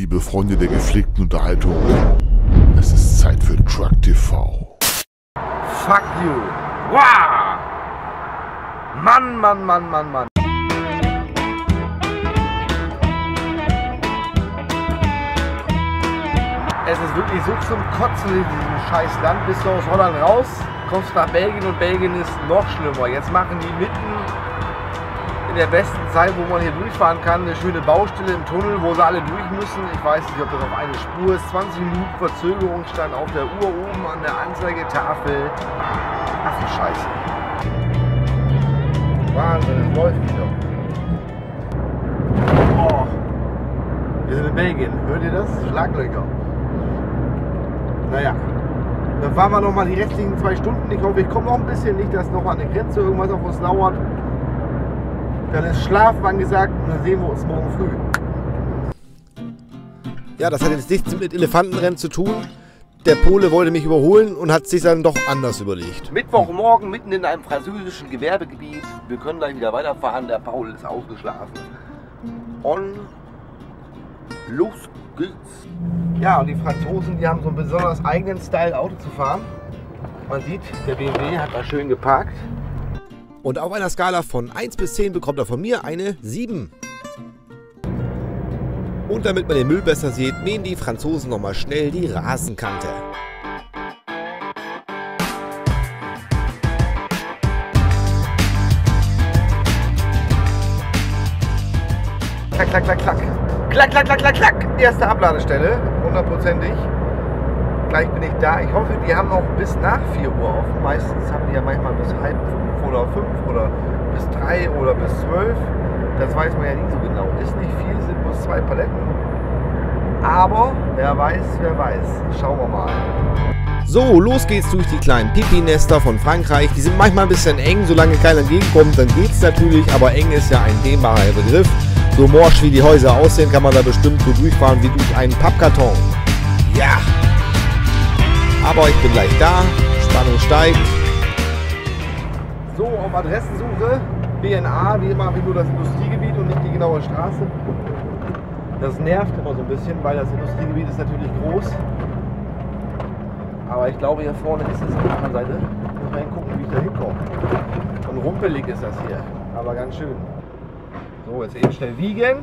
Liebe Freunde der gepflegten Unterhaltung, es ist Zeit für Truck TV. Fuck you. Wow. Mann, Mann, Mann, Mann, Mann. Es ist wirklich so zum Kotzen in diesem scheiß Land. Bist du aus Holland raus, kommst nach Belgien und Belgien ist noch schlimmer. Jetzt machen die mitten der besten Zeit, wo man hier durchfahren kann, eine schöne Baustelle im Tunnel, wo sie alle durch müssen. Ich weiß nicht, ob das auf eine Spur ist. 20 Minuten Verzögerung stand auf der Uhr oben an der Anzeigetafel. Ach du Scheiße. Wahnsinn, es läuft wieder. Oh. Wir sind in Belgien. Hört ihr das? Schlaglöcher. Naja. Dann fahren wir noch mal die restlichen zwei Stunden. Ich hoffe, ich komme noch ein bisschen. Nicht, dass noch an der Grenze irgendwas auf uns lauert. Dann ist Schlaf angesagt und dann sehen wir uns morgen früh. Ja, das hat jetzt nichts mit Elefantenrennen zu tun. Der Pole wollte mich überholen und hat sich dann doch anders überlegt. Mittwochmorgen mitten in einem französischen Gewerbegebiet. Wir können gleich wieder weiterfahren. Der Paul ist ausgeschlafen. Und los geht's. Ja, und die Franzosen, die haben so einen besonders eigenen Style, Auto zu fahren. Man sieht, der BMW hat da schön geparkt. Und auf einer Skala von 1 bis 10 bekommt er von mir eine 7. Und damit man den Müll besser sieht, mähen die Franzosen nochmal schnell die Rasenkante. Klack, klack, klack, klack. Klack, klack, klack, klack, klack. Erste Abladestelle, hundertprozentig. Gleich bin ich da. Ich hoffe, die haben noch bis nach 4 Uhr offen. Meistens haben die ja manchmal bis halb 5 oder 5 oder bis 3 oder bis 12. Das weiß man ja nie so genau. Ist nicht viel, sind bloß zwei Paletten. Aber wer weiß, wer weiß. Schauen wir mal. So, los geht's durch die kleinen Pipi-Nester von Frankreich. Die sind manchmal ein bisschen eng, solange keiner entgegenkommt, dann geht's natürlich, aber eng ist ja ein dehnbarer Begriff. So morsch wie die Häuser aussehen, kann man da bestimmt so durchfahren wie durch einen Pappkarton. Ja! Aber ich bin gleich da, Spannung steigt. So, auf Adressensuche. BNA, wie immer habe ich nur das Industriegebiet und nicht die genaue Straße. Das nervt immer so ein bisschen, weil das Industriegebiet ist natürlich groß. Aber ich glaube, hier vorne ist es auf der anderen Seite. Muss mal hingucken, wie ich da hinkomme. Und rumpelig ist das hier. Aber ganz schön. So, jetzt eben schnell wiegen.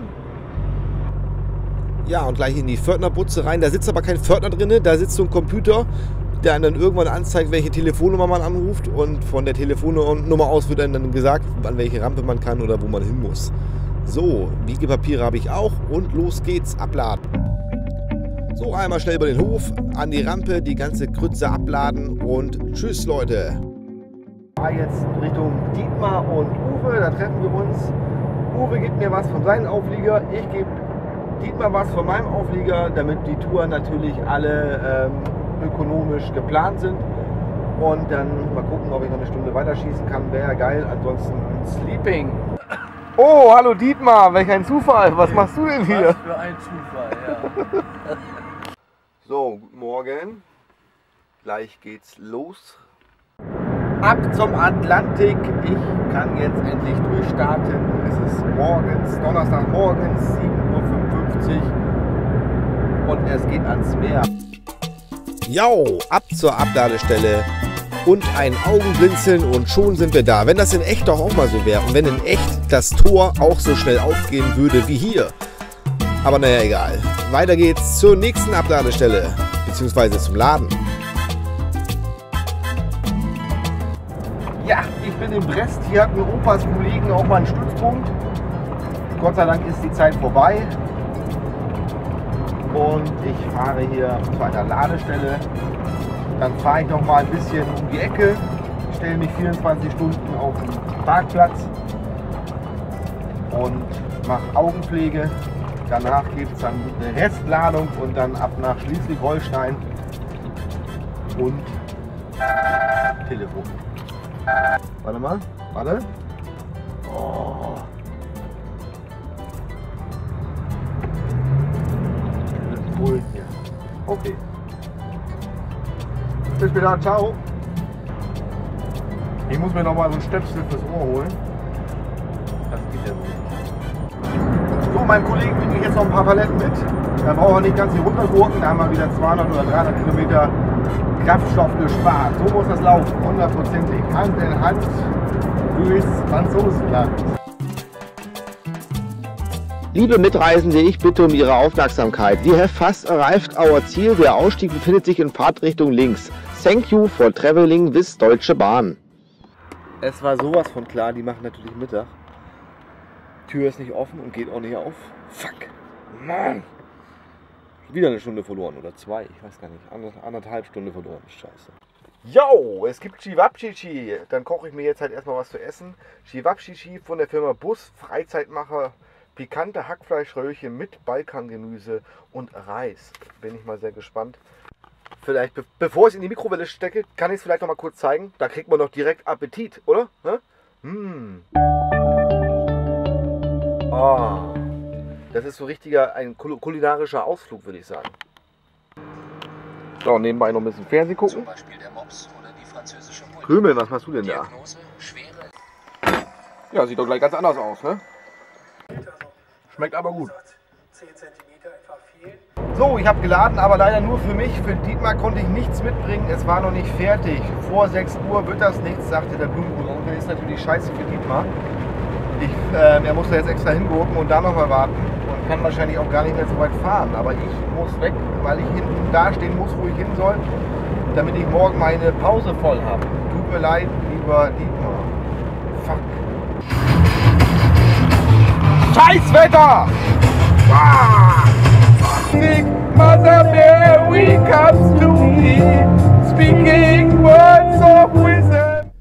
Ja, und gleich in die Pförtnerbutze rein. Da sitzt aber kein Pförtner drin, da sitzt so ein Computer, der einem dann irgendwann anzeigt, welche Telefonnummer man anruft. Und von der Telefonnummer aus wird einem dann gesagt, an welche Rampe man kann oder wo man hin muss. So, Wiegepapiere habe ich auch und los geht's, abladen. So, einmal schnell über den Hof, an die Rampe, die ganze Krütze abladen und tschüss Leute. Jetzt Richtung Dietmar und Uwe, da treffen wir uns. Uwe gibt mir was von seinem Auflieger, ich gebe Dietmar was von meinem Auflieger, damit die Touren natürlich alle ähm, ökonomisch geplant sind. Und dann mal gucken, ob ich noch eine Stunde weiterschießen kann. Wäre ja geil. Ansonsten Sleeping. Oh, hallo Dietmar, welch ein Zufall. Was machst du denn hier? Was für ein Zufall, ja. So, guten Morgen. Gleich geht's los. Ab zum Atlantik. Ich kann jetzt endlich durchstarten. Es ist morgens, Donnerstagmorgens, 7.55 Uhr. Und es geht ans Meer. Jau, ab zur Abladestelle und ein Augenblinzeln und schon sind wir da. Wenn das in echt doch auch mal so wäre und wenn in echt das Tor auch so schnell aufgehen würde wie hier. Aber naja, egal. Weiter geht's zur nächsten Abladestelle, beziehungsweise zum Laden. Ja, ich bin in Brest. Hier hat mir Opas Kollegen auch mal einen Stützpunkt. Gott sei Dank ist die Zeit vorbei. Und ich fahre hier zu einer Ladestelle. Dann fahre ich noch mal ein bisschen um die Ecke. Stelle mich 24 Stunden auf den Parkplatz und mache Augenpflege. Danach gibt es dann eine Restladung und dann ab nach Schleswig-Holstein und Telefon. Warte mal, warte. Oh. Bullen hier. Okay. Bis später, ciao. Ich muss mir noch mal so ein Stöpsel fürs Ohr holen. Das geht ja so. So, meinem Kollegen bringe ich jetzt noch ein paar Paletten mit. Dann brauchen wir nicht ganz hier runtergurken, da haben wir wieder 200 oder 300 Kilometer Kraftstoff gespart. So muss das laufen, hundertprozentig. Hand in Hand durchs Franzosenland. Liebe Mitreisende, ich bitte um Ihre Aufmerksamkeit. We have fast arrived our Ziel. Der Ausstieg befindet sich in Fahrtrichtung links. Thank you for traveling with Deutsche Bahn. Es war sowas von klar, die machen natürlich Mittag. Tür ist nicht offen und geht auch nicht auf. Fuck. Mann. Wieder eine Stunde verloren oder zwei, ich weiß gar nicht. Ander- Anderthalb Stunde verloren. Scheiße. Yo, es gibt Chivapchichi. Dann koche ich mir jetzt halt erstmal was zu essen. Chivapchichi von der Firma Bus, Freizeitmacher. Pikante Hackfleischröllchen mit Balkangemüse und Reis. Bin ich mal sehr gespannt. Vielleicht, be bevor ich es in die Mikrowelle stecke, kann ich es vielleicht noch mal kurz zeigen. Da kriegt man doch direkt Appetit, oder? Hä? Hm. Ah, das ist so richtiger ein kul- kulinarischer Ausflug, würde ich sagen. So, nebenbei noch ein bisschen Fernsehen gucken. Zum Beispiel der Mops oder die französische. Krümel, was machst du denn da? Diagnose, schwere Ja, sieht doch gleich ganz anders aus, ne? Schmeckt aber gut. So, ich habe geladen, aber leider nur für mich. Für Dietmar konnte ich nichts mitbringen. Es war noch nicht fertig. Vor 6 Uhr wird das nichts, sagte der Blumenkohl. Ist natürlich scheiße für Dietmar. Ich, äh, er musste jetzt extra hingucken und da nochmal warten und kann wahrscheinlich auch gar nicht mehr so weit fahren. Aber ich muss weg, weil ich hinten da stehen muss, wo ich hin soll, damit ich morgen meine Pause voll habe. Tut mir leid, lieber Dietmar. Fuck. Scheißwetter! Ah! Mother comes to me, speaking words of wisdom.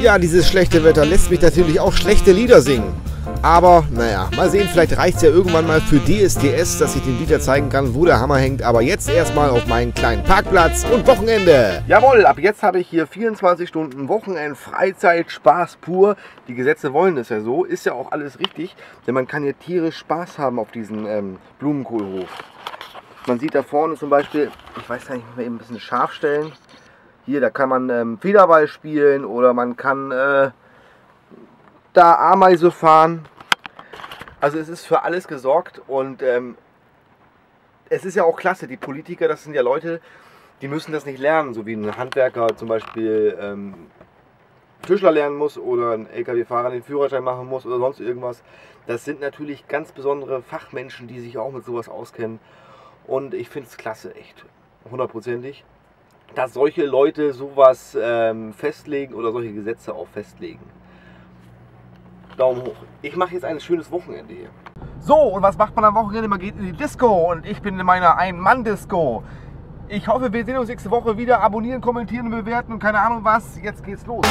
Ja, dieses schlechte Wetter lässt mich natürlich auch schlechte Lieder singen. Aber naja, mal sehen, vielleicht reicht es ja irgendwann mal für DSDS, dass ich den Dieter zeigen kann, wo der Hammer hängt. Aber jetzt erstmal auf meinen kleinen Parkplatz und Wochenende. Jawohl, ab jetzt habe ich hier 24 Stunden Wochenend, Freizeit, Spaß pur. Die Gesetze wollen es ja so, ist ja auch alles richtig, denn man kann hier tierisch Spaß haben auf diesem ähm, Blumenkohlhof. Man sieht da vorne zum Beispiel, ich weiß gar nicht, ich muss eben ein bisschen scharf stellen. Hier, da kann man ähm, Federball spielen oder man kann äh, da Ameise fahren. Also es ist für alles gesorgt und ähm, es ist ja auch klasse. Die Politiker, das sind ja Leute, die müssen das nicht lernen, so wie ein Handwerker zum Beispiel ähm, Tischler lernen muss oder ein LKW-Fahrer den Führerschein machen muss oder sonst irgendwas. Das sind natürlich ganz besondere Fachmenschen, die sich auch mit sowas auskennen. Und ich finde es klasse, echt. Hundertprozentig. Dass solche Leute sowas ähm, festlegen oder solche Gesetze auch festlegen. Daumen hoch. Ich mache jetzt ein schönes Wochenende hier. So, und was macht man am Wochenende? Man geht in die Disco und ich bin in meiner Ein-Mann-Disco. Ich hoffe, wir sehen uns nächste Woche wieder. Abonnieren, kommentieren, bewerten und keine Ahnung was. Jetzt geht's los.